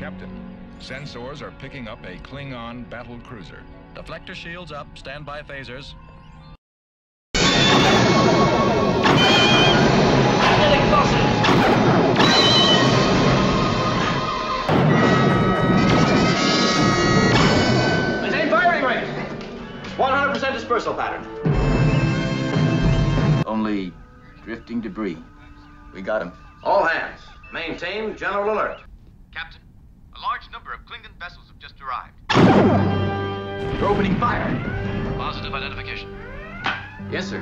Captain, sensors are picking up a Klingon battle cruiser. Deflector shields up. Standby phasers. Maintain firing rate. 100% dispersal pattern. Only drifting debris. We got him. All hands, maintain general alert. Captain, a large number of Klingon vessels have just arrived. You're opening fire. Positive identification. Yes, sir.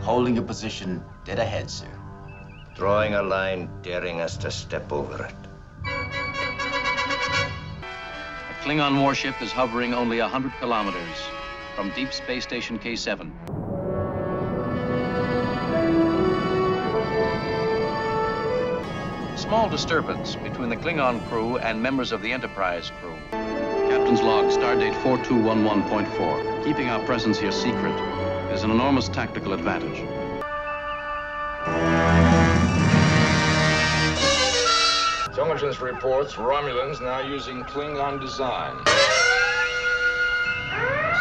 Holding a position dead ahead, sir. Drawing a line, daring us to step over it. A Klingon warship is hovering only 100 kilometers from Deep Space Station K7. Small disturbance between the Klingon crew and members of the Enterprise crew. Captain's log, stardate 4211.4. Keeping our presence here secret is an enormous tactical advantage. Intelligence reports Romulans now using Klingon design.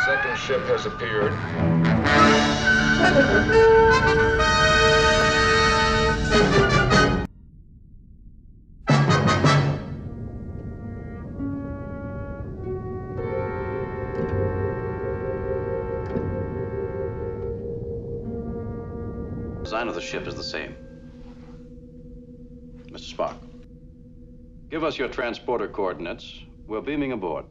Second ship has appeared. Of the ship is the same. Mr. Spock, give us your transporter coordinates. We're beaming aboard.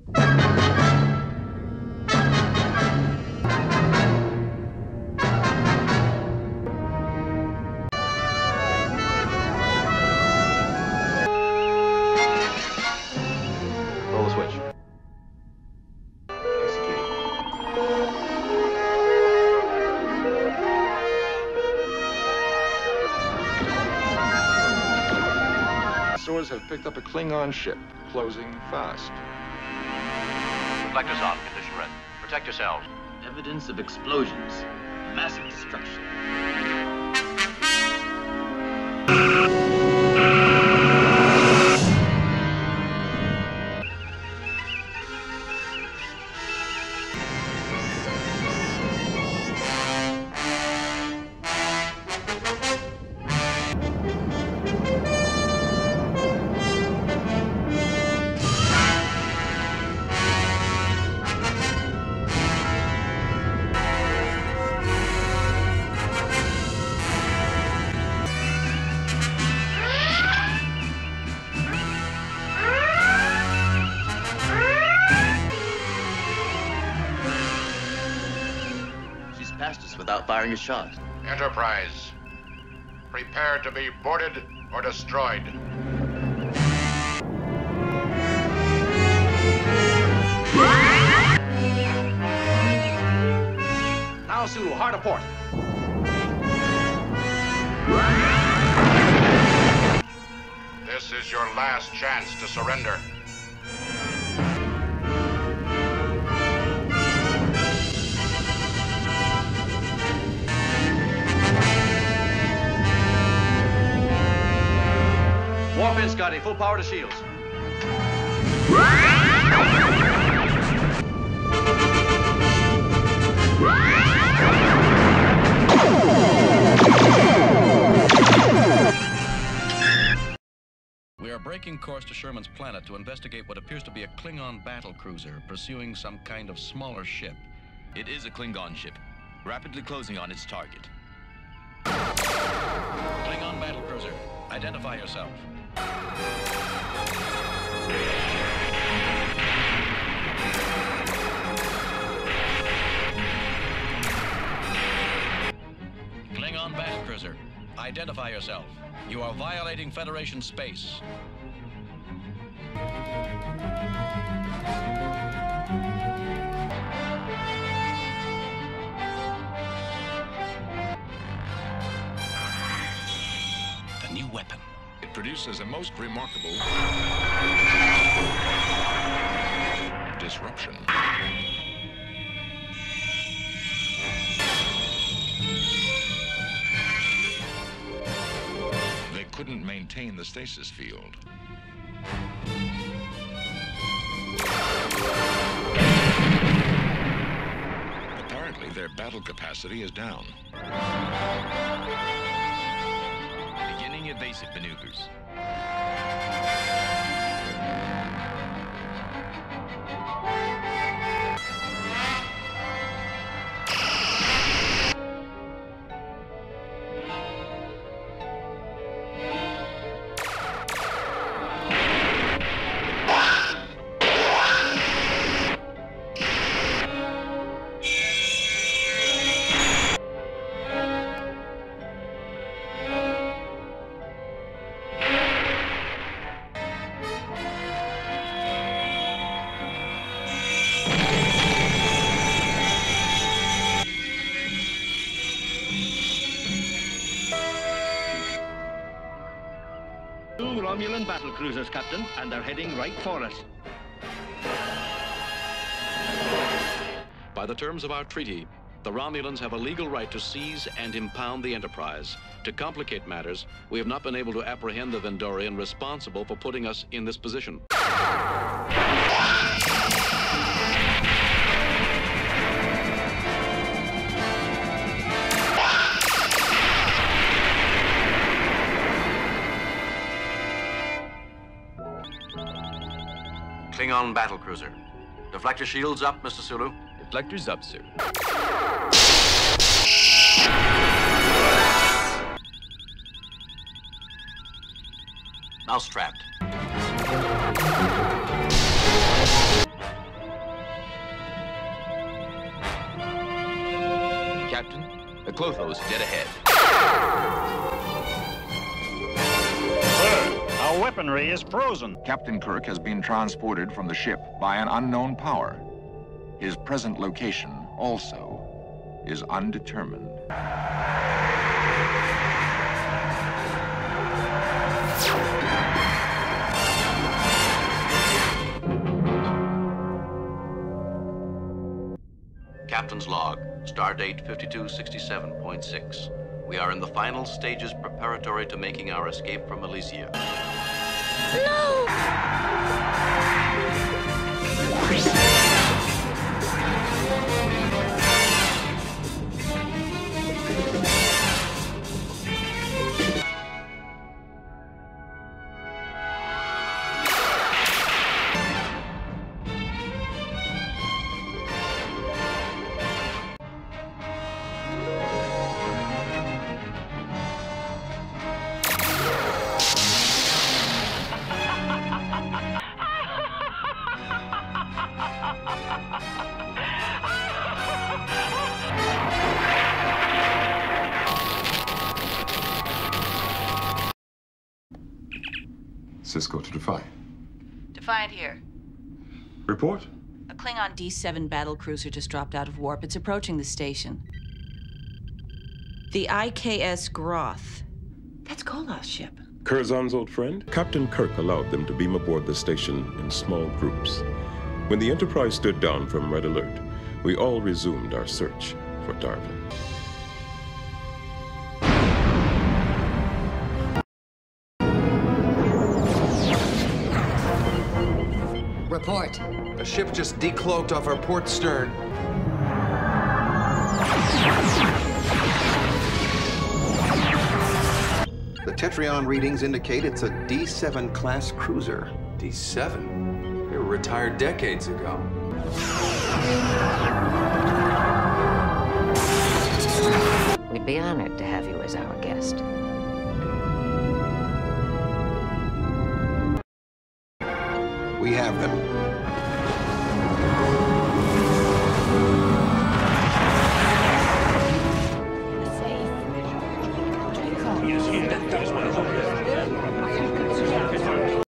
Picked up a Klingon ship, closing fast. Reflectors on. Condition red. Protect yourselves. Evidence of explosions. Massive destruction. Without firing a shot. Enterprise, prepare to be boarded or destroyed. Now, Sulu, hard a port. This is your last chance to surrender. Scotty. Full power to shields. We are breaking course to Sherman's planet to investigate what appears to be a Klingon battle cruiser pursuing some kind of smaller ship. It is a Klingon ship, rapidly closing on its target. Klingon battle cruiser, identify yourself. Identify yourself. You are violating Federation space. Produces a most remarkable disruption. They couldn't maintain the stasis field. Apparently, their battle capacity is down. Evasive maneuvers. Two Romulan battle cruisers, Captain, and they're heading right for us. By the terms of our treaty, the Romulans have a legal right to seize and impound the Enterprise. To complicate matters, we have not been able to apprehend the Vendorian responsible for putting us in this position. Klingon battlecruiser. Deflector shields up, Mr. Sulu. Deflectors up, sir. Mousetrapped. Captain, the Klothos dead ahead. Our weaponry is frozen. Captain Kirk has been transported from the ship by an unknown power. His present location, also, is undetermined. Captain's log, stardate 5267.6. We are in the final stages preparatory to making our escape from Elysia. No! Sisko to Defy. Defiant here. Report? A Klingon D7 battle cruiser just dropped out of warp. It's approaching the station. The IKS Gr'oth. That's Koloth's ship. Curzon's old friend? Captain Kirk allowed them to beam aboard the station in small groups. When the Enterprise stood down from Red Alert, we all resumed our search for Darvin. Report. A ship just decloaked off our port stern. The Tetryon readings indicate it's a D7 class cruiser. D7? They were retired decades ago. We'd be honored to have you as our guest. We have them.